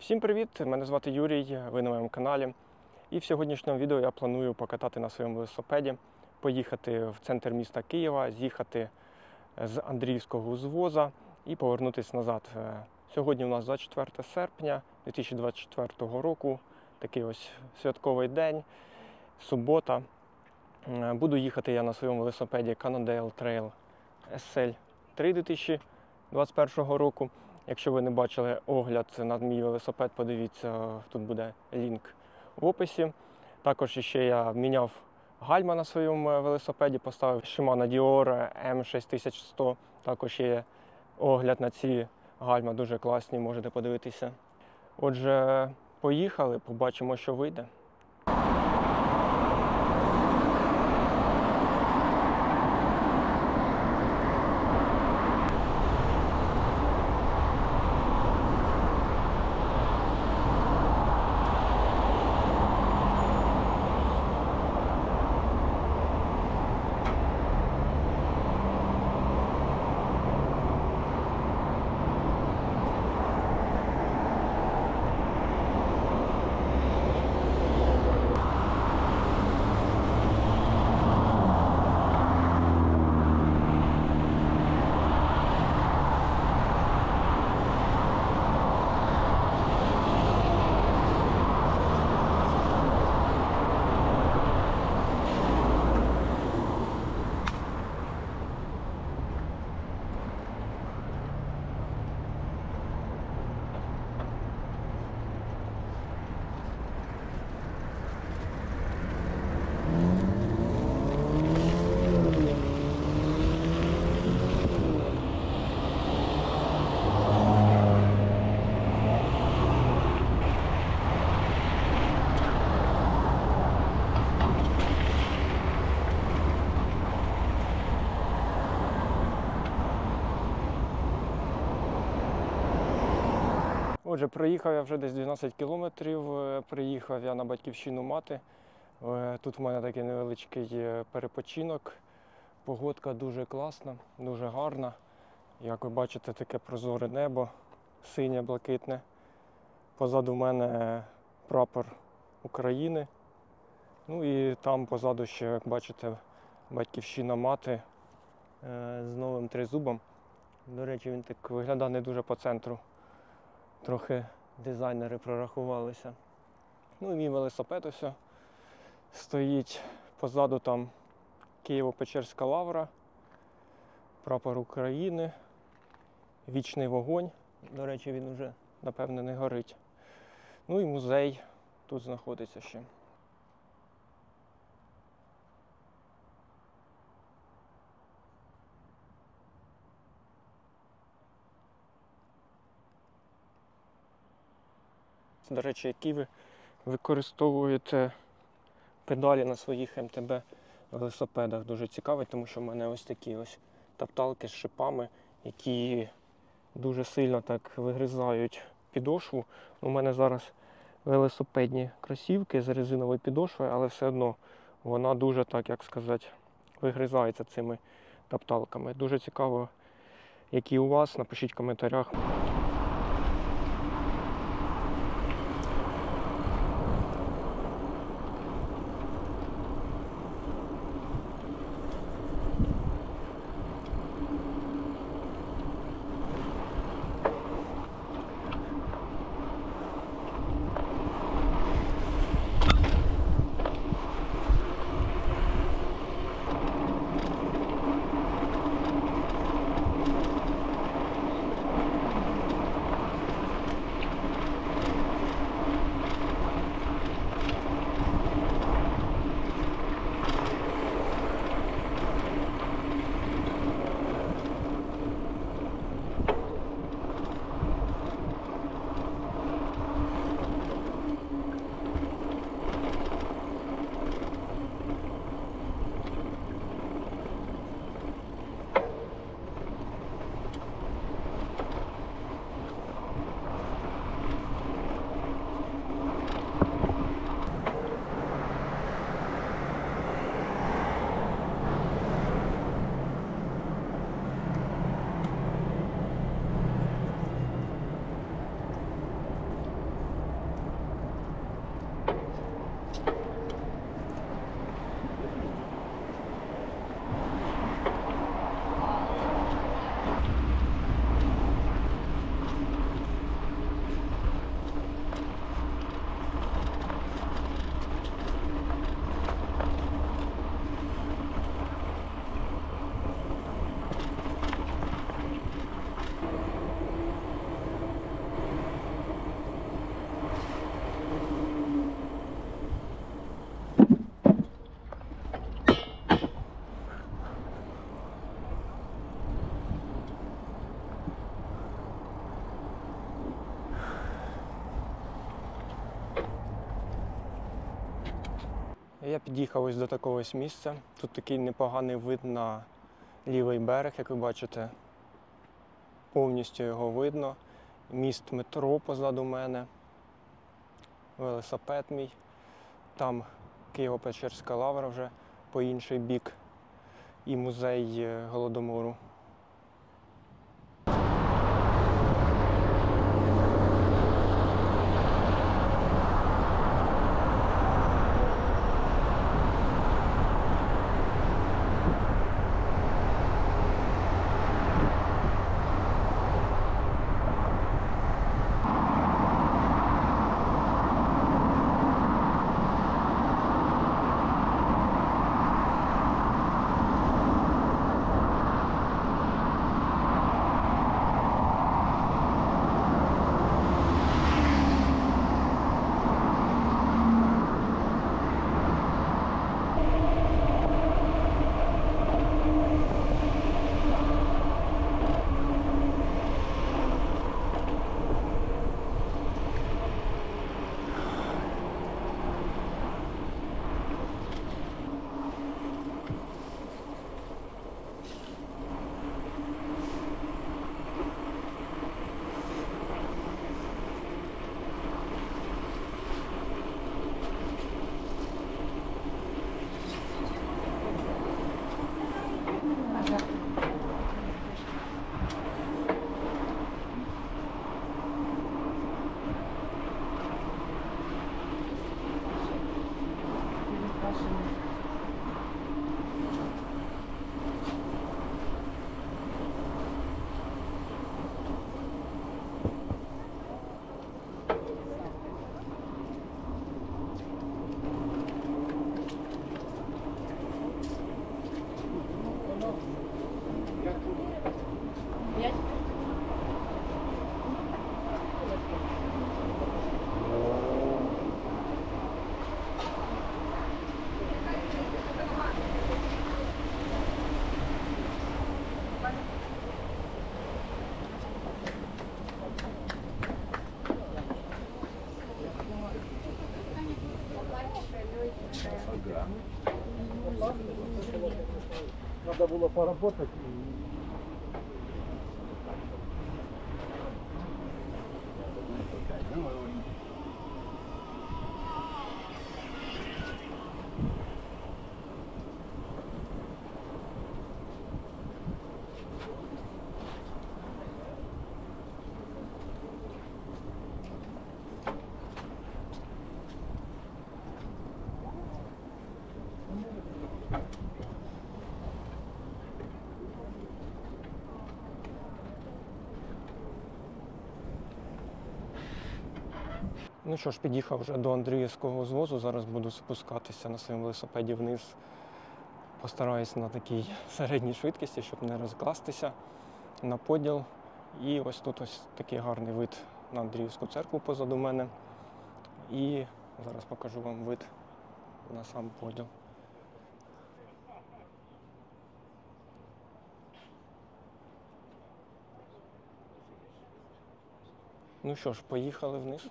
Всім привіт! Мене звати Юрій, ви на моєму каналі. І в сьогоднішньому відео я планую покатати на своєму велосипеді, поїхати в центр міста Києва, з'їхати з Андріївського узвоза і повернутися назад. Е, Сьогодні у нас 24 серпня 2024 року, такий ось святковий день, субота. Е, Буду їхати я на своєму велосипеді Cannondale Trail SL 3 2021 року. Якщо ви не бачили огляд на мій велосипед, подивіться, тут буде лінк в описі. Також ще я міняв гальма на своєму е, велосипеді, поставив Shimano Dior M6100. Також є огляд на ці гальма, дуже класні, можете подивитися. Отже, поїхали, побачимо, що вийде. Отже, проїхав я вже десь 12 кілометрів. е, Приїхав я на батьківщину мати. Е, Тут в мене такий невеличкий е, перепочинок. Погодка дуже класна, дуже гарна. Як ви бачите, таке прозоре небо, синє, блакитне. Позаду мене прапор України. Ну і там позаду ще, як бачите, батьківщина мати з новим тризубом. До речі, він так виглядає не дуже по центру трохи дизайнери прорахувалися. Ну і мій велосипед ось стоїть. Позаду там Києво-Печерська лавра, прапор України, вічний вогонь. До речі, він вже, напевне, не горить. Ну і музей тут знаходиться ще. До речі, які ви використовуєте педалі на своїх МТБ велосипедах. Дуже цікавить, тому що в мене ось такі ось тапталки з шипами, які дуже сильно так вигризають підошву. У мене зараз велосипедні кросівки з резиновою підошвою, але все одно вона дуже так, як сказати, вигризається цими тапталками. Дуже цікаво, які у вас. Напишіть в коментарях. Я під'їхав ось до такого ось місця. Тут такий непоганий вид на лівий берег, як ви бачите. Повністю його видно. Міст метро позаду мене. Велосипед мій. Там Києво-Печерська лавра вже по інший бік. І музей е, Голодомору. Надо было Ну що ж, під'їхав вже до Андріївського звозу. Зараз буду спускатися на своєму велосипеді вниз. Постараюсь на такій середній швидкості, щоб не розкластися на поділ. І ось тут ось такий гарний вид на Андріївську церкву позаду мене. І зараз покажу вам вид на сам поділ. Ну що ж, поїхали вниз.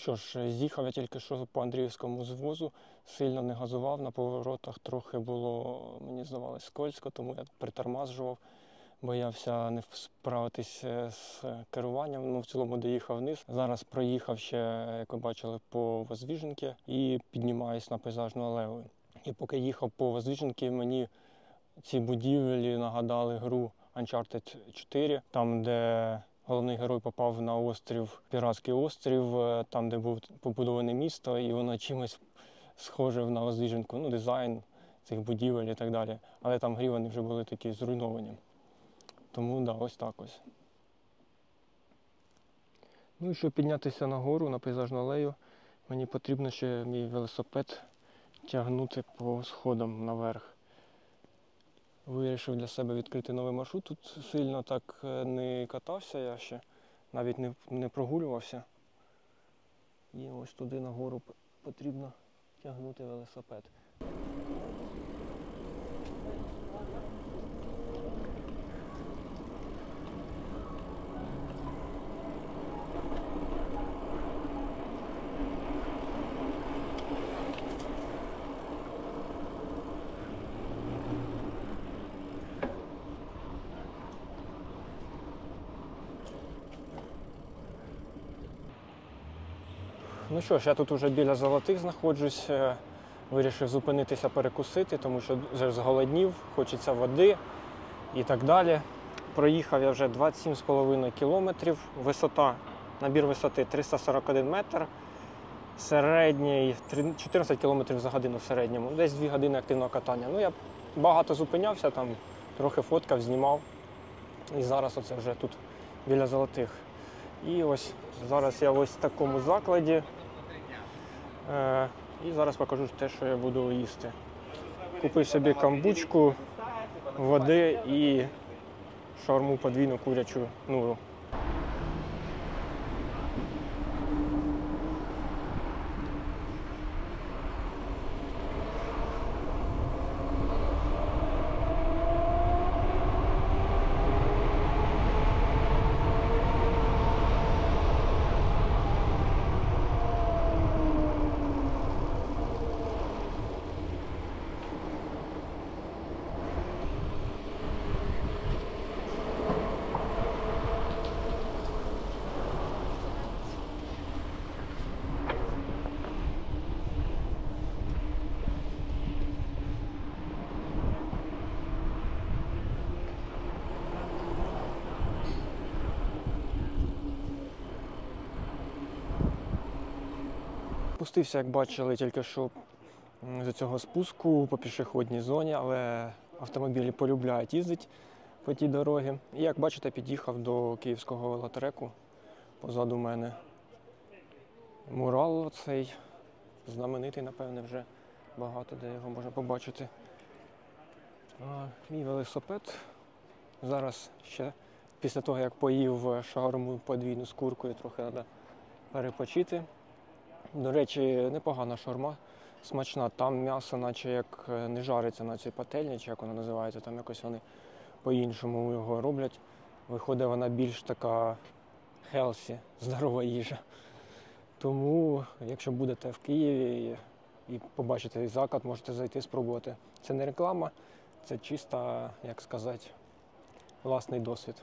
Що ж, з'їхав я тільки що по Андріївському звозу, сильно не газував, на поворотах трохи було, мені здавалось, скользко, тому я притормажував, боявся не справитись е, з керуванням. Ну, в цілому доїхав вниз. Зараз проїхав ще, як ви бачили, по Воздвіженки і піднімаюсь на пейзажну алею. І поки їхав по Воздвіженки, мені ці будівлі нагадали гру Uncharted 4, там, де головний герой попав на острів, піратський острів, е, там, де був побудоване місто, і воно чимось схоже на Воздвіженку, ну, дизайн цих будівель і так далі. Але там грі вони вже були такі зруйновані. Тому да, ось так ось. Ну і щоб піднятися нагору на пейзажну алею, мені потрібно ще мій велосипед тягнути по сходам наверх. Вирішив для себе відкрити новий маршрут. Тут сильно так е, не катався я ще, навіть не, не прогулювався. І ось туди нагору потрібно тягнути велосипед. Ну що ж, я тут уже біля золотих знаходжусь. е, Вирішив зупинитися перекусити, тому що вже зголоднів, хочеться води і так далі. Проїхав я вже 27,5 кілометрів. Висота, набір висоти 341 метр. Середній 14 кілометрів за годину в середньому. Десь 2 години активного катання. Ну, я багато зупинявся, там трохи фоткав, знімав. І зараз оце вже тут біля золотих. І ось зараз я ось в такому закладі. Е, і зараз покажу те, що я буду їсти. Купив собі камбучку, води і шаурму подвійну курячу нуру. Спустився, як бачили, тільки що з цього спуску по пішохідній зоні, але автомобілі полюбляють їздити по тій дорогі. І як бачите, під'їхав до київського велотреку позаду мене. Мурал цей знаменитий, напевне, вже багато де його можна побачити. А, мій велосипед. Зараз ще після того, як поїв шаурму подвійну з куркою, трохи треба перепочити. До речі, непогана шаурма, смачна. Там м'ясо, наче як е, не жариться на цій пательні, чи як вона називається, там якось вони по-іншому його роблять. Виходить, вона більш така хелсі, здорова їжа. Тому, якщо будете в Києві і побачите заклад, можете зайти спробувати. Це не реклама, це чисто, як сказати, власний досвід.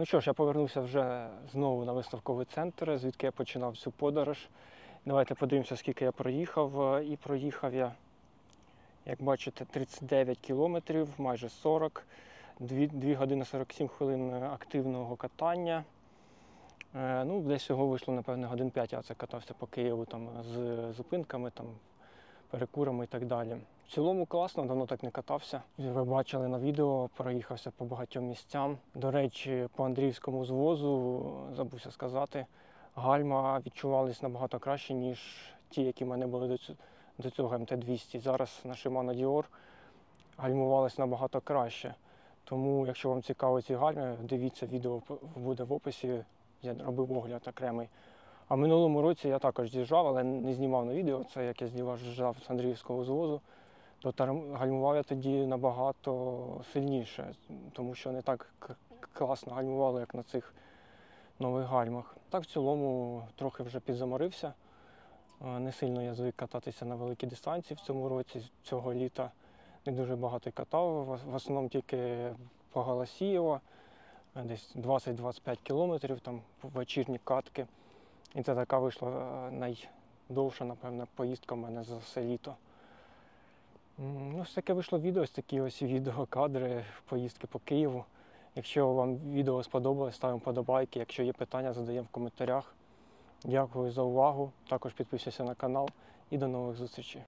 Ну що ж, я повернувся вже знову на виставковий центр, звідки я починав цю подорож. Давайте подивимося, скільки я проїхав. І проїхав я, як бачите, 39 кілометрів, майже 40, 2, 2 години 47 хвилин активного катання. Е, Ну, десь всього вийшло, напевно, годин 5 я це катався по Києву там, з зупинками, там, перекурами і так далі. В цілому класно, давно так не катався. Ви бачили на відео, проїхався по багатьом місцям. До речі, по Андріївському звозу, забувся сказати, гальма відчувались набагато краще, ніж ті, які в мене були до цього, МТ-200. Зараз на Shimano Dior гальмувались набагато краще. Тому, якщо вам цікаво ці гальми, дивіться відео буде в описі. Я робив огляд окремий. А минулому році я також з'їжджав, але не знімав на відео. Це як я з'їжджав з Андріївського звозу, то гальмував я тоді набагато сильніше, тому що не так класно гальмувало, як на цих нових гальмах. Так в цілому трохи вже підзаморився. Е, Не сильно я звик кататися на великі дистанції в цьому році, цього літа не дуже багато катав. В в основному тільки по Галасієво, е, десь 20-25 кілометрів, там вечірні катки. І це така вийшла е, найдовша, напевно, поїздка в мене за все літо. Ну, ось таке вийшло відео, ось такі ось відеокадри поїздки по Києву. Якщо вам відео сподобалось, ставимо подобайки. Якщо є питання, задаємо в коментарях. Дякую за увагу. Також підписуйся на канал і до нових зустрічей.